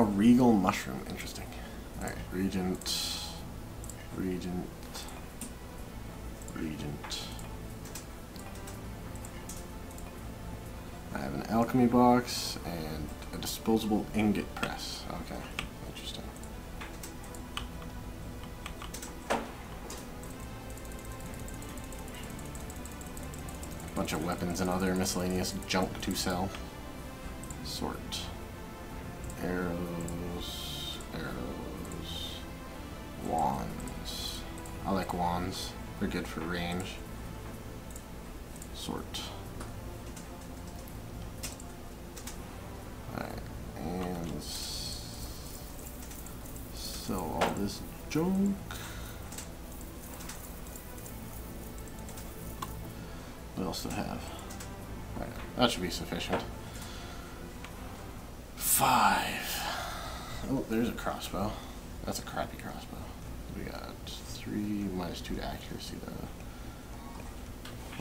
A regal mushroom. Interesting. Alright, regent. Regent. Regent. I have an alchemy box and a disposable ingot press. Okay, interesting. Bunch of weapons and other miscellaneous junk to sell. Sort. Arrows. Arrows. Wands. I like wands. They're good for range. Sort. Alright, and sell all this junk. Do I have? Alright, that should be sufficient. Five. Oh, there's a crossbow. That's a crappy crossbow. We got three minus two to accuracy though.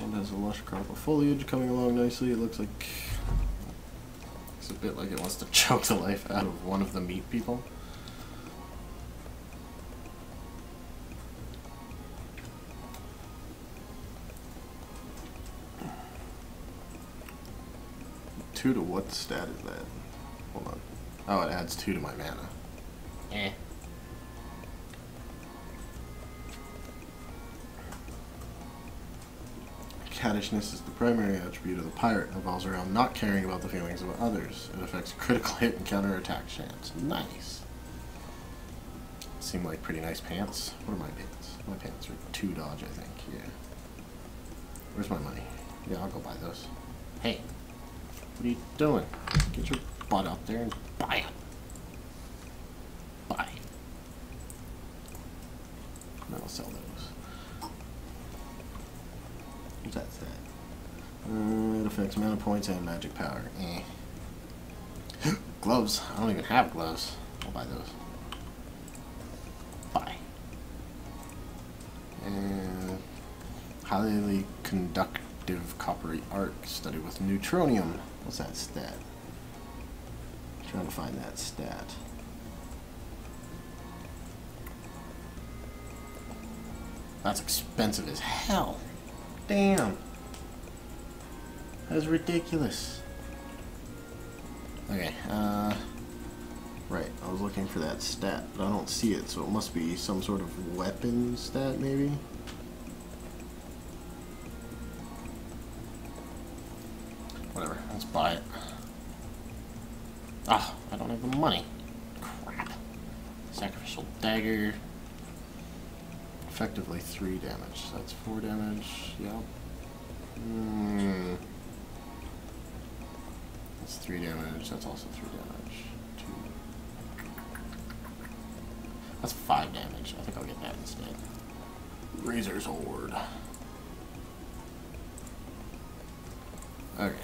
One has a lush crop of foliage coming along nicely. It looks like it's a bit like it wants to choke the life out of one of the meat people. Two to what stat is that? Oh, it adds two to my mana. Eh. Caddishness is the primary attribute of the pirate. It revolves around not caring about the feelings of others. It affects critical hit and counter attack chance. Nice. Seem like pretty nice pants. What are my pants? My pants are two dodge, I think. Yeah. Where's my money? Yeah, I'll go buy those. Hey, what are you doing? Get your butt up there and buy it. Buy. Then I'll sell those. What's that? Uh, it affects mana points and magic power. Eh. gloves. I don't even have gloves. I'll buy those. Buy. And highly conductive coppery arc studied with neutronium. What's that stat? Trying to find that stat. That's expensive as hell. Damn. That's ridiculous. Okay, uh... Right, I was looking for that stat, but I don't see it, so it must be some sort of weapon stat, maybe? Whatever, let's buy it. Ah, I don't have the money. Crap. Sacrificial dagger. Effectively three damage. That's four damage. Yep. Hmm. That's three damage. That's also three damage. Two. That's five damage. I think I'll get that instead. Razor's Horde. Okay.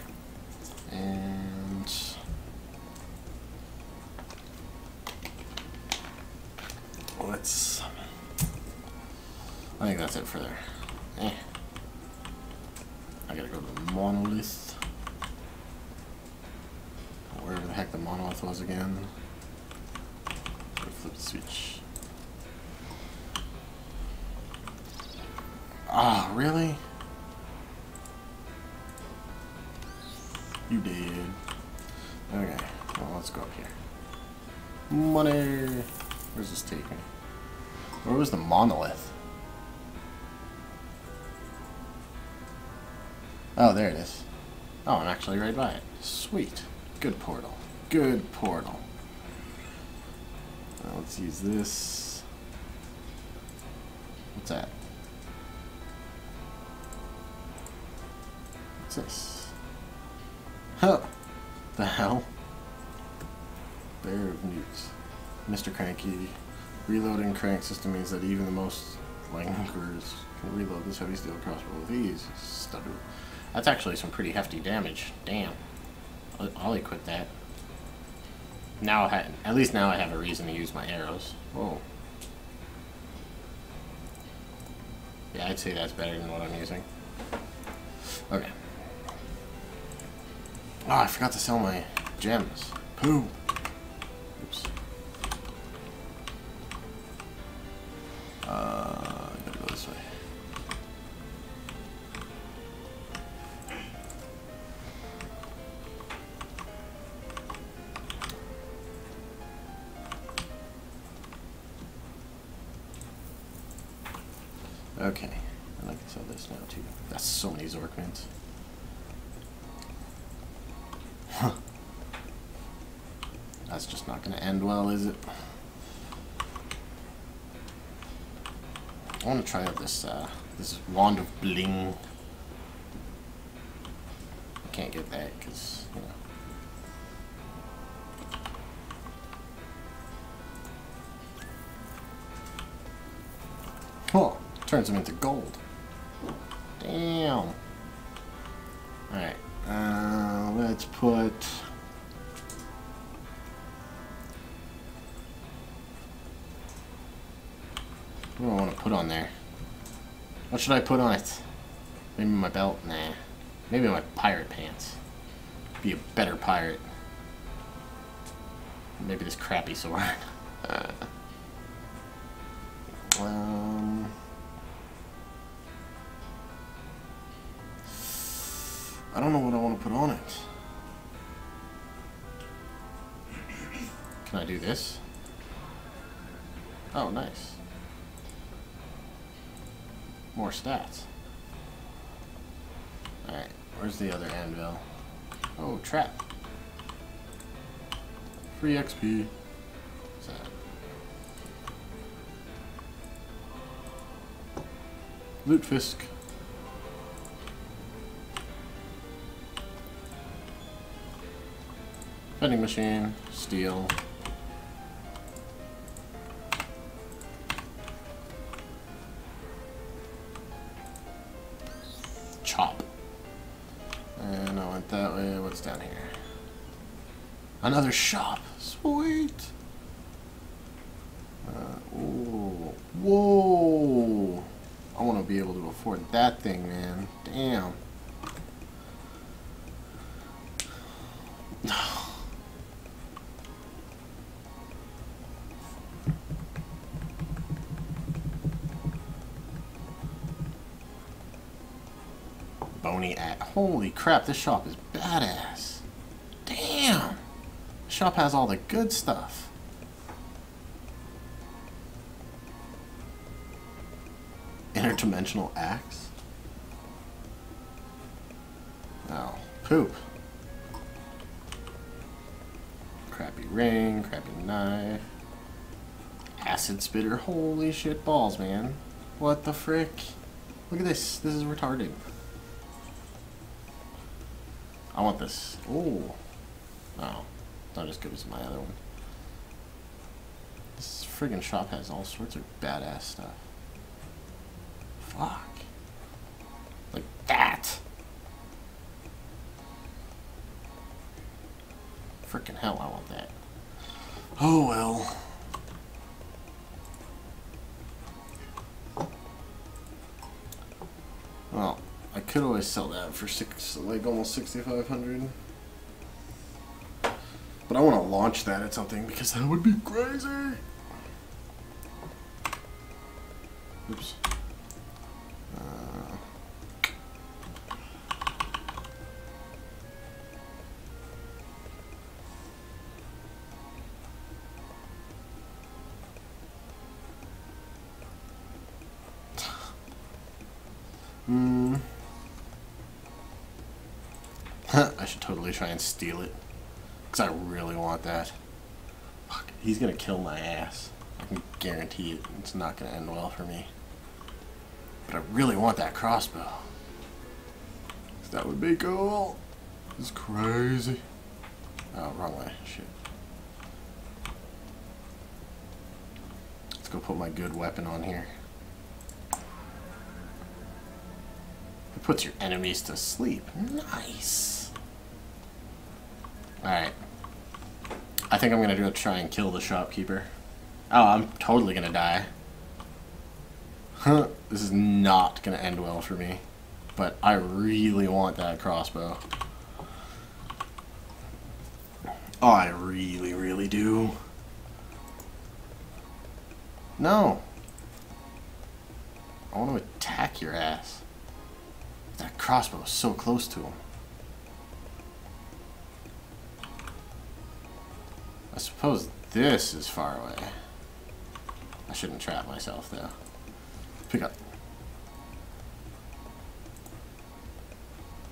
Ah, really? You did. Okay, well, let's go up here. Money! Where's this taking? Where was the monolith? Oh, there it is. Oh, I'm actually right by it. Sweet. Good portal. Good portal. Now let's use this. What's that? This? Huh. The hell? Bear of Newts. Mr. Cranky. Reloading crank system means that even the most languors can reload this heavy steel crossbow with ease. Stutter. That's actually some pretty hefty damage. Damn. I'll, I'll equip that. Now, I at least now I have a reason to use my arrows. Whoa. Yeah, I'd say that's better than what I'm using. Okay. Oh, I forgot to sell my gems. Pooh. This uh, this wand of bling. I can't get that because you know. Oh, turns them into gold. Damn. Alright, uh, let's put... What do I want to put on there? What should I put on it? Maybe my belt? Nah. Maybe my pirate pants. Be a better pirate. Maybe this crappy sword. Uh, where's the other anvil? Oh, trap. Free XP. That? Lutefisk. Vending machine, steel. Another shop. Sweet. Uh. Whoa. I want to be able to afford that thing, man. Damn. Bony at holy crap, this shop is badass. Shop has all the good stuff. Interdimensional axe? Oh, poop. Crappy ring, crappy knife. Acid spitter, holy shit balls, man. What the frick? Look at this, this is retarded. I want this. Ooh. Oh, not as good as my other one. This friggin' shop has all sorts of badass stuff. Fuck. Like that. Freaking hell, I want that. Oh well. Well, I could always sell that for six, like almost sixty-five hundred. But I want to launch that at something because that would be crazy. Oops. Uh, Hmm. I should totally try and steal it. Because I really want that. Fuck, he's going to kill my ass. I can guarantee it. It's not going to end well for me. But I really want that crossbow. That would be cool. It's crazy. Oh, wrong way. Shit. Let's go put my good weapon on here. It puts your enemies to sleep. Nice. Alright. I think I'm gonna go try and kill the shopkeeper. Oh, I'm totally gonna die. Huh, this is not gonna end well for me. But I really want that crossbow. Oh, I really, really do. No. I want to attack your ass. That crossbow is so close to him. I suppose this is far away. I shouldn't trap myself, though. Pick up.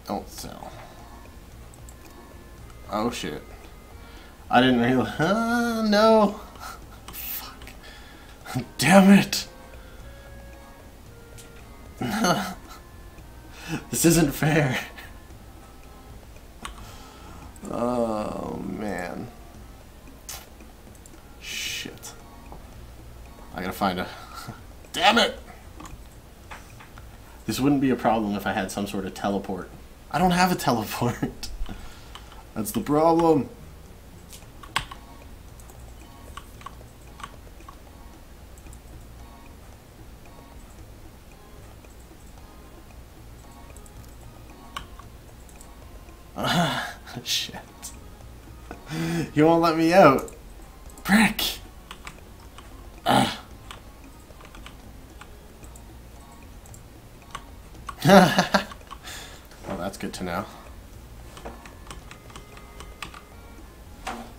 Don't sell. Oh, shit. I didn't realize... Uh, no! Fuck. Damn it! this isn't fair. Oh, man. I gotta find a. Damn it! This wouldn't be a problem if I had some sort of teleport. I don't have a teleport. That's the problem. Shit. You won't let me out. Prick. well, that's good to know.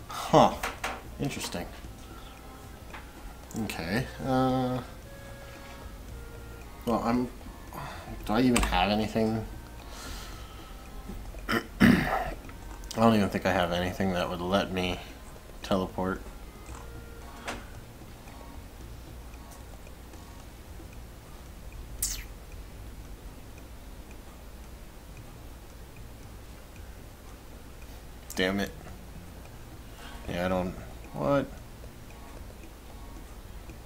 Huh. Interesting. Okay. Uh, well, I'm... Do I even have anything? I don't even think I have anything that would let me teleport. Damn it. Yeah, I don't... What?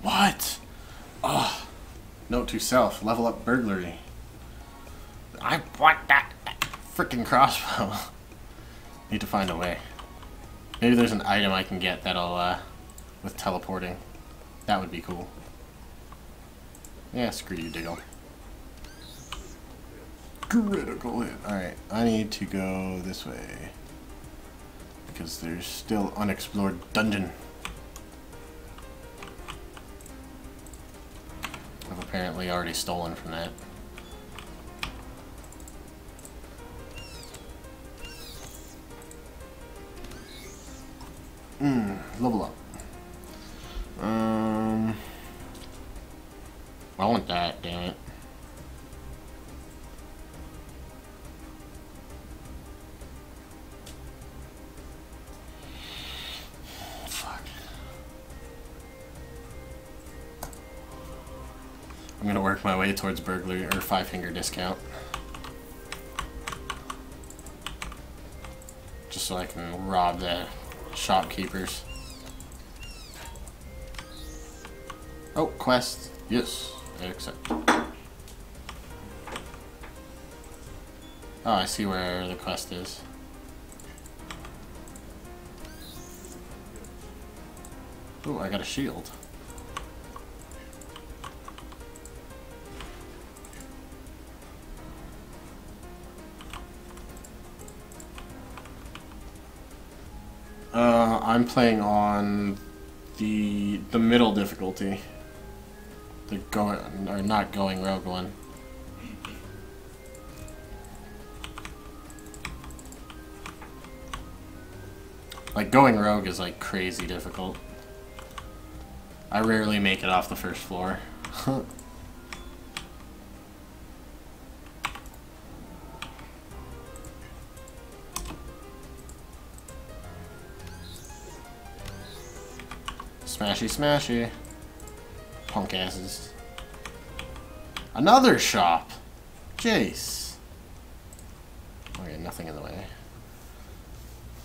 What? Oh. Note to self, level up burglary. I want that freaking crossbow. Need to find a way. Maybe there's an item I can get that'll, uh, with teleporting. That would be cool. Yeah, screw you, Diggle. Critical hit. Alright, I need to go this way because there's still unexplored dungeon. I've apparently already stolen from that. Mmm, level up. Um, I want that, damn it. Way towards burglary or five finger discount. Just so I can rob the shopkeepers. Oh, quest. Yes, I accept. Oh, I see where the quest is. Oh, I got a shield. I'm playing on the the middle difficulty. The going or not going rogue one. Like going rogue is like crazy difficult. I rarely make it off the first floor. Smashy, smashy. Punk asses. Another shop! Jace. Okay, oh, nothing in the way.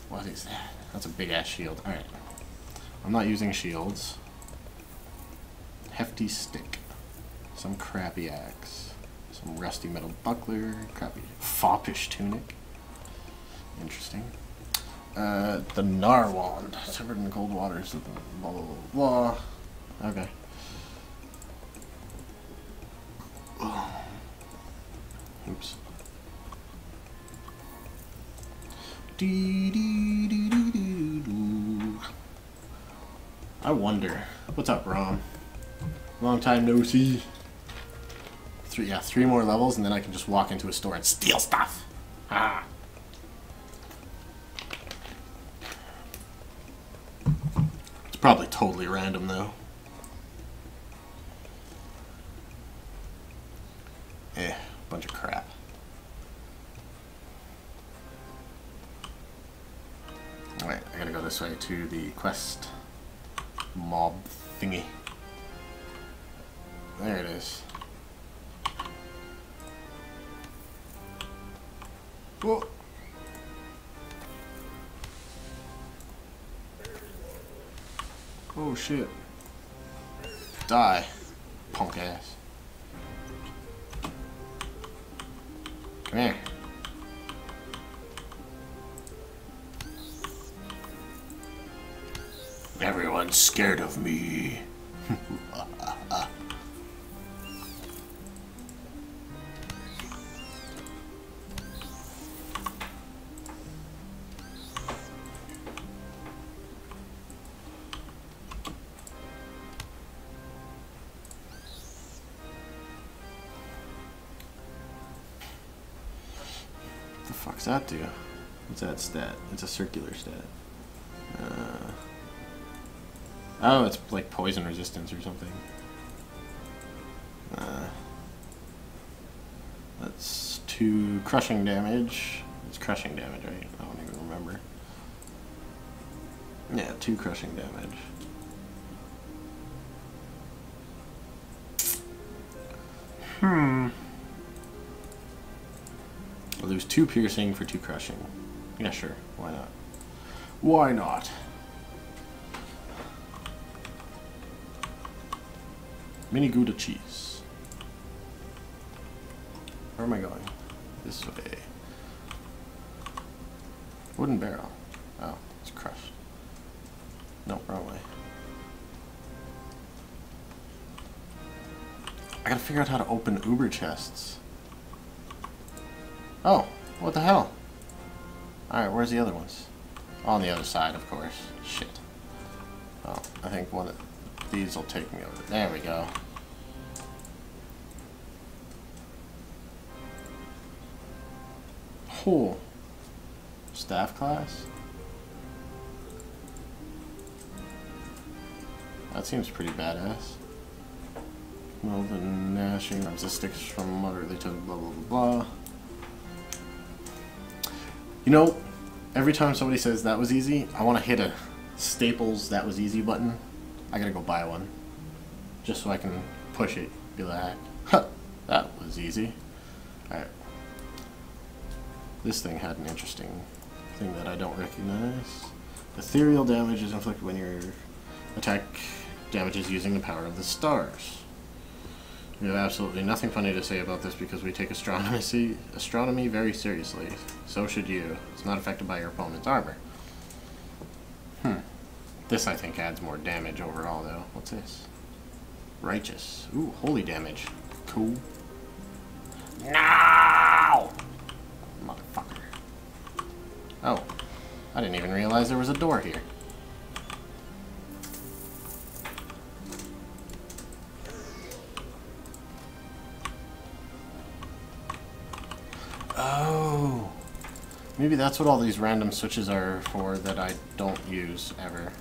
What is that? That's a big ass shield. Alright. I'm not using shields. Hefty stick. Some crappy axe. Some rusty metal buckler. Crappy foppish tunic. Interesting. Uh, the Narwand, severed in cold waters of the blah blah blah blah. Okay. Oops. I wonder. What's up, Rom? Long time no see. Three, yeah, three more levels, and then I can just walk into a store and steal stuff. Ah. probably totally random, though. Eh, bunch of crap. Alright, I gotta go this way to the quest mob thingy. There it is. Whoa! Oh shit. Die, punk ass. Come here. Everyone's scared of me. fuck's that do? What's that stat? It's a circular stat. Uh, oh, it's like poison resistance or something. Uh, that's two crushing damage. It's crushing damage, right? I don't even remember. Yeah, two crushing damage. Two piercing for two crushing. Yeah, sure. Why not? Why not? Mini Gouda cheese. Where am I going? This way. Wooden barrel. Oh, it's crushed. No, wrong way. I gotta figure out how to open Uber chests. Oh, what the hell? Alright, where's the other ones? On the other side, of course. Shit. Oh, I think one of these will take me over. There we go. Oh. Staff class? That seems pretty badass. Well, the gnashing resistance from moderately to blah blah blah blah. You know, every time somebody says that was easy, I want to hit a Staples that was easy button. I gotta go buy one. Just so I can push it. Be like, huh, that was easy. Alright. This thing had an interesting thing that I don't recognize. Ethereal damage is inflicted when your attack damages using the power of the stars. We have absolutely nothing funny to say about this because we take astronomy, astronomy very seriously. So should you. It's not affected by your opponent's armor. Hmm. This, I think, adds more damage overall, though. What's this? Righteous. Ooh, holy damage. Cool. No! Motherfucker. Oh. I didn't even realize there was a door here. Maybe that's what all these random switches are for that I don't use ever.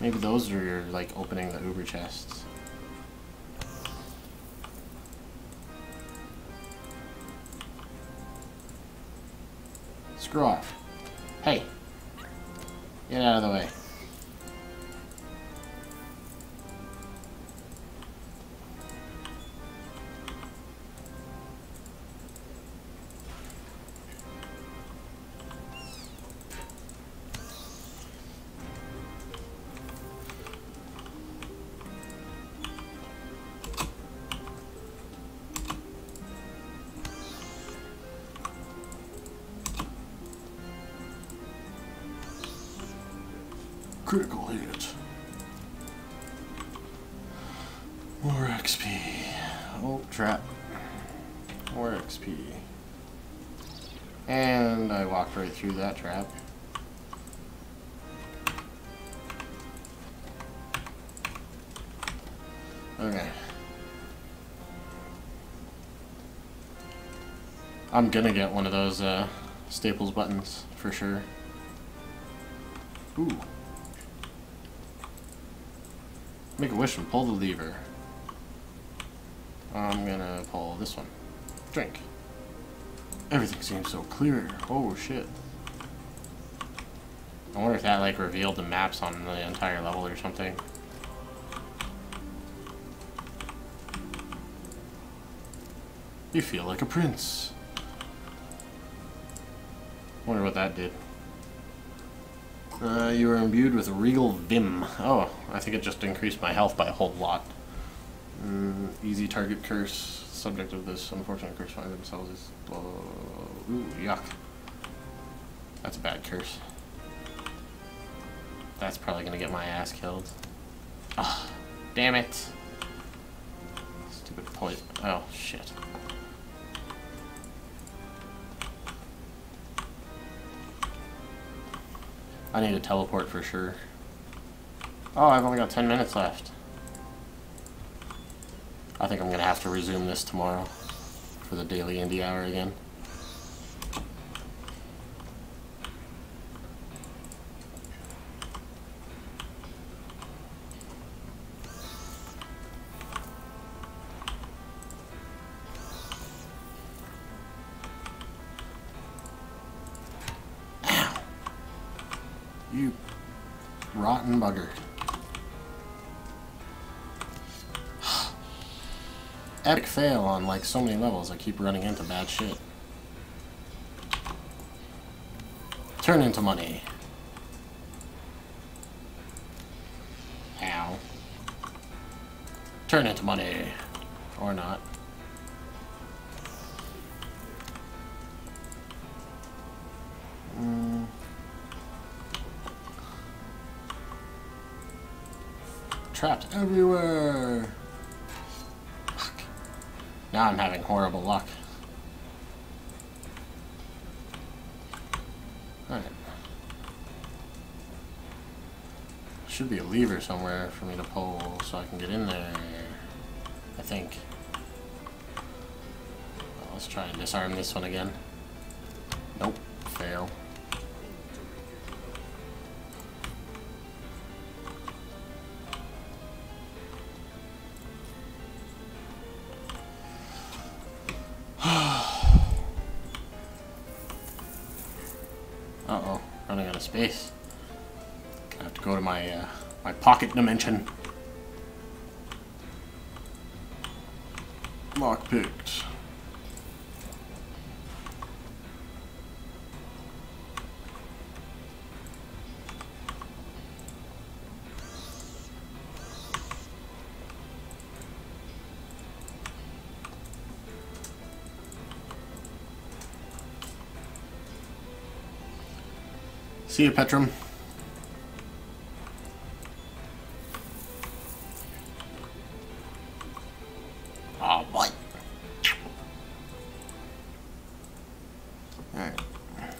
Maybe those are your like opening the Uber chests. Screw off. Hey. Get out of the way. Right through that trap. Okay. I'm gonna get one of those uh, Staples buttons for sure. Ooh. Make a wish and pull the lever. I'm gonna pull this one. Drink. Everything seems so clear. Oh shit. I wonder if that like revealed the maps on the entire level or something. You feel like a prince. Wonder what that did. Uh, you are imbued with regal vim. Oh, I think it just increased my health by a whole lot. Mm, easy target curse. Subject of this unfortunate curse find themselves is. Uh, ooh, yuck. That's a bad curse. That's probably gonna get my ass killed. Ah, damn it. Stupid point. Oh, shit. I need to teleport for sure. Oh, I've only got 10 minutes left. I think I'm going to have to resume this tomorrow for the daily indie hour again. Epic fail on like so many levels. I keep running into bad shit. Turn into money. Ow. Turn into money. Or not. Mm. Trapped everywhere. Now I'm having horrible luck. Alright. Should be a lever somewhere for me to pull so I can get in there. I think. Well, let's try and disarm this one again. Nope. Fail. Space. Gonna have to go to my uh, my pocket dimension. Lock See you, Petrum. Oh, boy. Alright.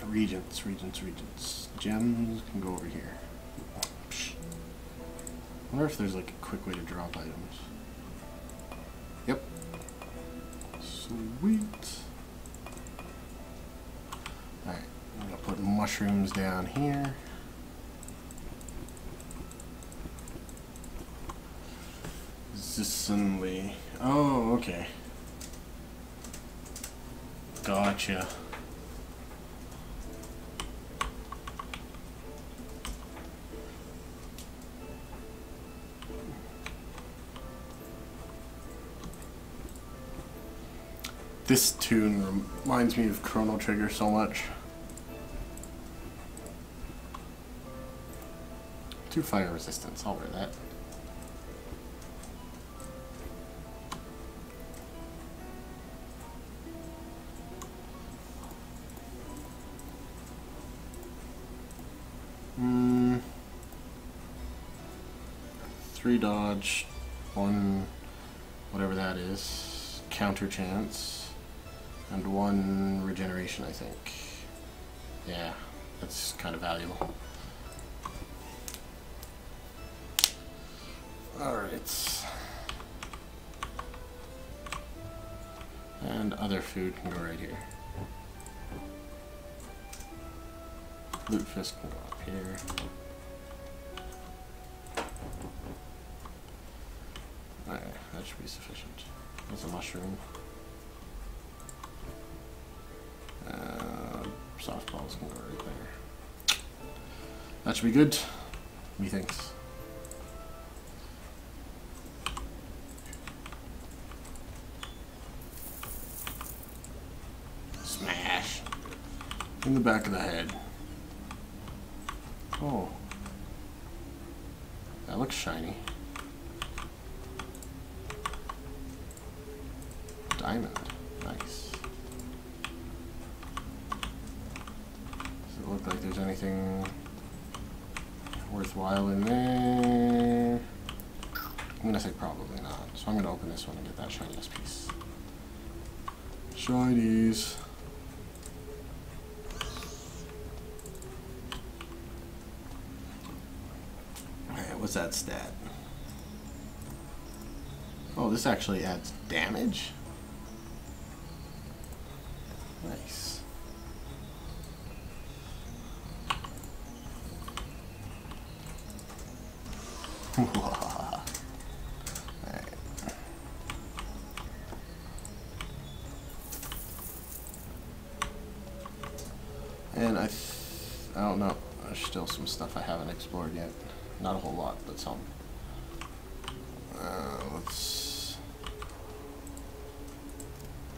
Regents, regents, regents. Gems can go over here. Psh. wonder if there's like a quick way to drop items. Yep. Sweet. Alright. I'm gonna put mushrooms down here. Zissonly. Oh, okay. Gotcha. This tune reminds me of Chrono Trigger so much. Two fire resistance, I'll wear that. Hmm. Three dodge, one, whatever that is, counter chance, and one regeneration, I think. Yeah, that's kind of valuable. Alright. And other food can go right here. Lutefisk can go up here. Alright, that should be sufficient. There's a mushroom. Uh, softballs can go right there. That should be good, methinks. Smash. In the back of the head. Oh. That looks shiny. Diamond. Nice. Does it look like there's anything worthwhile in there? I'm gonna say probably not. So I'm gonna open this one and get that shiniest piece. Shinies. Alright, what's that stat? Oh, this actually adds damage? Nice. And I, I don't know. There's still some stuff I haven't explored yet. Not a whole lot, but some. Uh, let's.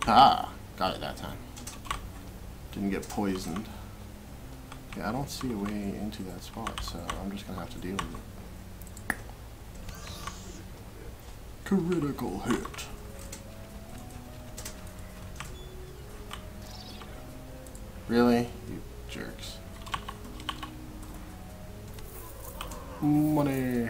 Ah, got it that time. Didn't get poisoned. Yeah, I don't see a way into that spot, so I'm just gonna have to deal with it. Critical hit. Really? You jerks. Money.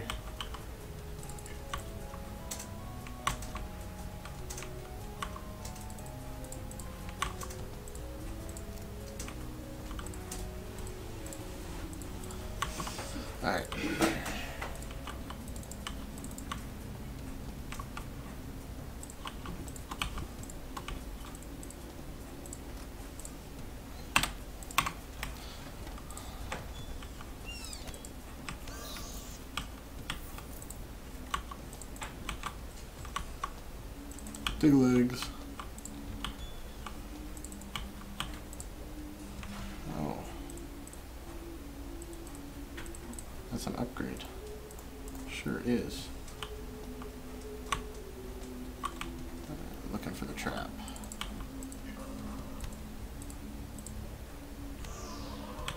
Dig legs. Oh. That's an upgrade. Sure is. Uh, Looking for the trap.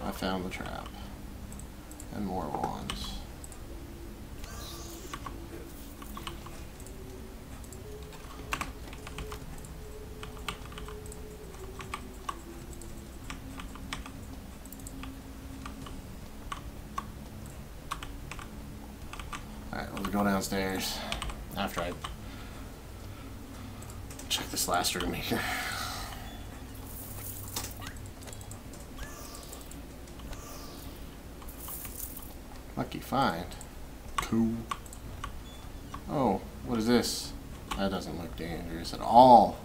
I found the trap. And more. Alright, let's go downstairs after I check this last room here. Lucky find. Cool. Oh, what is this? That doesn't look dangerous at all.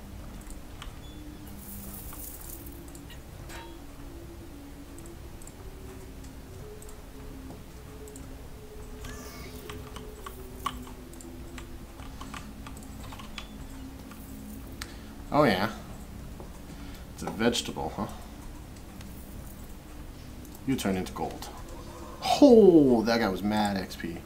Oh yeah. It's a vegetable, huh? You turn into gold. Oh, that guy was mad XP.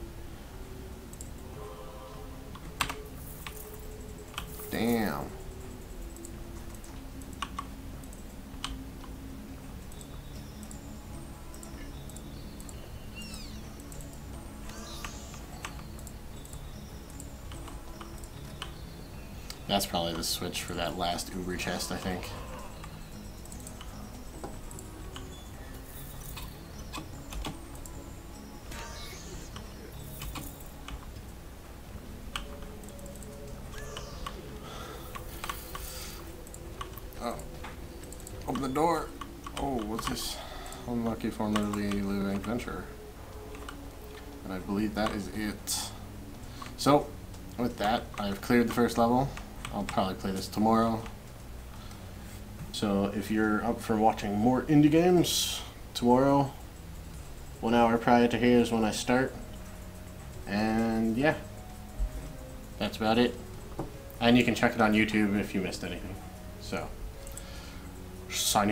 That's probably the switch for that last Uber chest, I think. Oh. Open the door. Oh, what's this? Unlucky formerly living adventure. And I believe that is it. So, with that, I've cleared the first level. I'll probably play this tomorrow. So if you're up for watching more indie games tomorrow, one hour prior to here is when I start. And yeah, that's about it. And you can check it on YouTube if you missed anything. So, signing.